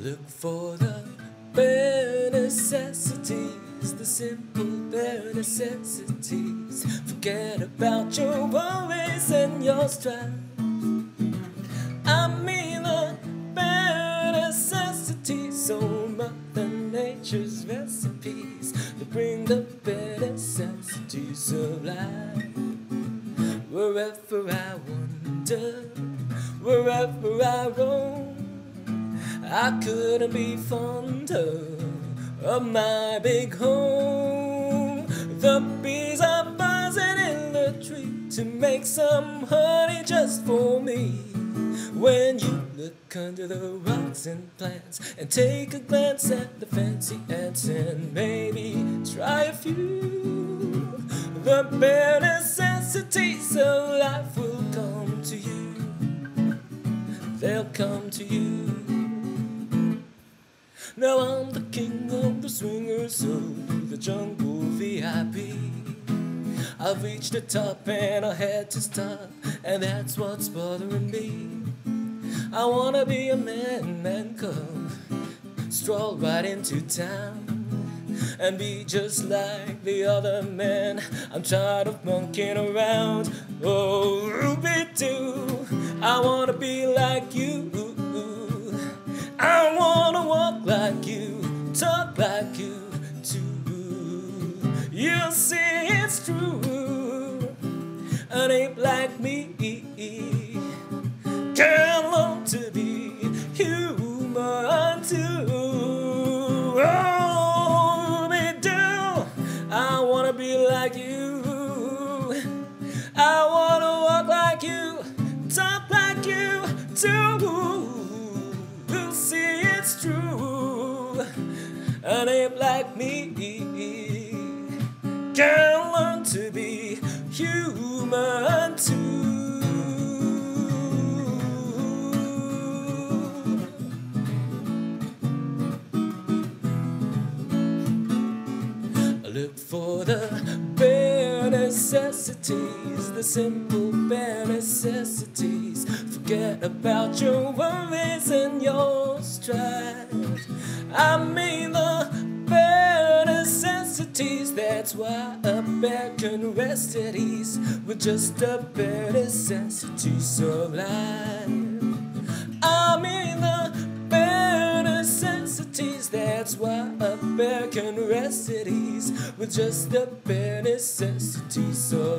Look for the bare necessities, the simple bare necessities. Forget about your worries and your strife. I mean the bare necessities, so Mother Nature's recipes to bring the bare necessities of life. Wherever I wander, wherever I roam. I couldn't be fonder of my big home. The bees are buzzing in the tree to make some honey just for me. When you look under the rocks and plants and take a glance at the fancy ants and maybe try a few, the bare necessities of life will come to you. They'll come to you. Now I'm the king of the swingers of the jungle VIP. I've reached the top and I had to stop, and that's what's bothering me. I wanna be a man and come, stroll right into town, and be just like the other men. I'm tired of monkeying around. Oh, Ruby, too. I wanna be like you. Too. You see it's true. An ape like me can learn to be human too. Oh, me do. I wanna be like you. I wanna walk like you, talk like you too You see it's true. An ape like me can learn to be human too. Look for the bare necessities, the simple bare necessities. Forget about your worries and your strife. I mean the That's why a bear can rest at ease with just the bare necessities of life. I mean the bare necessities. That's why a bear can rest at ease with just the bare necessities of.